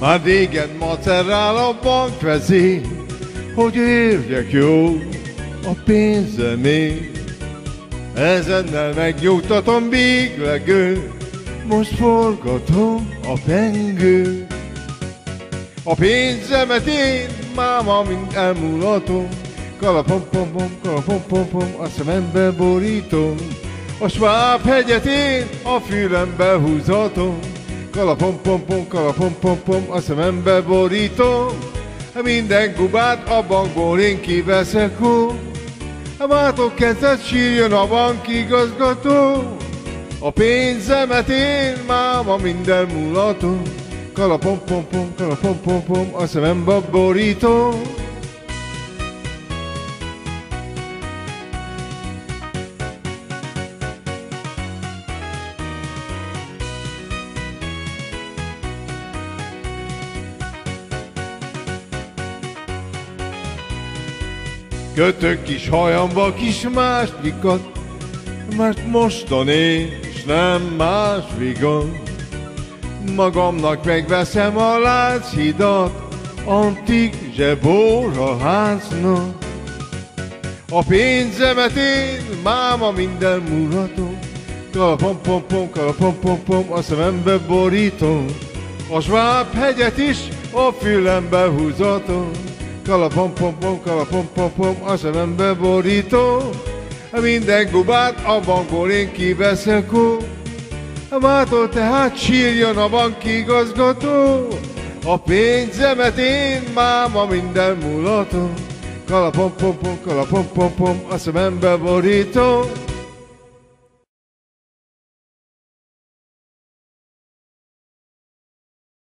Már régen macerál a bankvezér, hogy érjek jó a pénzemért. Ezennel megnyugtatom véglegő, most forgatom a pengő. A pénzemet én máma mind elmulatom, kalapom pom pom, kalapom pom pom, a szemembe borítom. A sváb hegyet én a fülembe húzatom, kalapom pom pom, kalapom pom pom, a szemembe borítom. Minden kubát a bankból én kiveszek hó, a mátok kezdett sírjon a bankigazgató. A pénzemet én máma minden mulatom, kalapom pom pom, kalapom pom pom, a szemembe borítom. Kötök kis hajamba kis másikat, mert mostani és nem más vigan. Magamnak megveszem a látszidat, antik zsebóra háznak. A pénzemet én máma minden mulatom, kalapom pom pom, kalapom pom pom, a szemembe borítom. A sváb hegyet is a fülembe húzatom. Kalapom pom pom, kalapom pom pom, a szemembe borítom. Minden gubát a bankból én kiveszek ó. A mától tehát sírjon a bankigazgató. A pénzemet én máma minden mulatom. Kalapom pom pom, kalapom pom pom, a szemembe borítom.